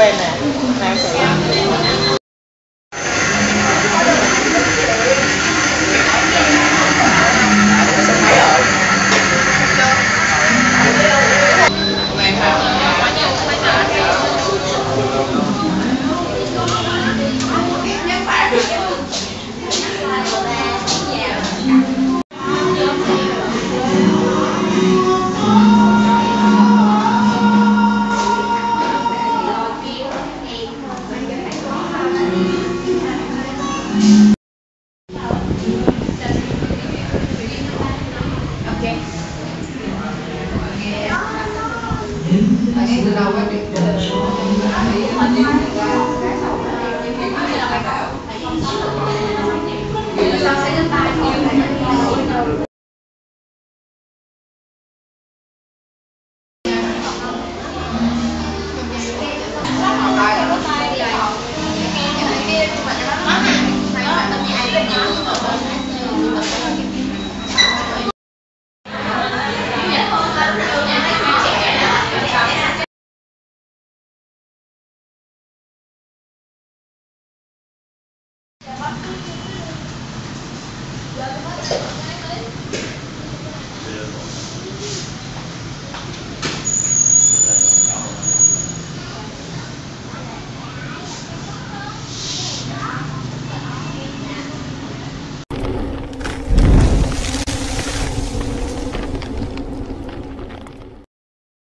外卖，买回。I need to know what they've. Beautiful.